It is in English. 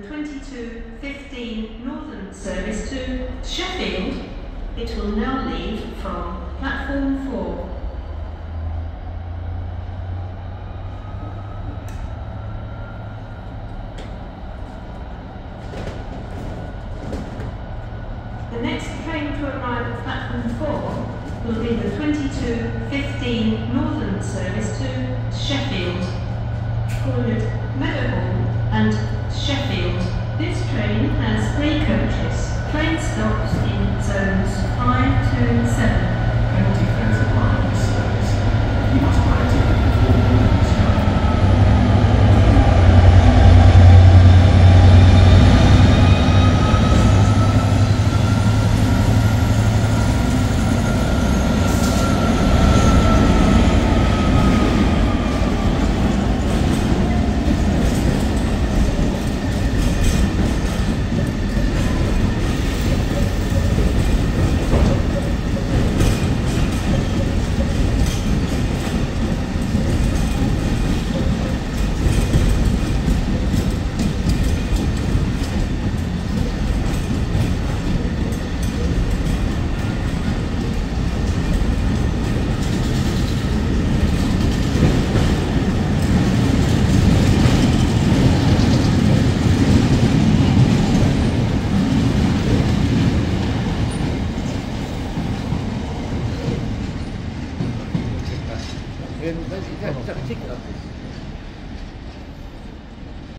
22.15 Northern service to Sheffield. It will now leave from platform 4. The next train to arrive at platform 4 will be the 22.15 Northern service to Sheffield, Cornered Meadowhall and Sheffield. This train has three coaches. nên nó chắc rất thích ở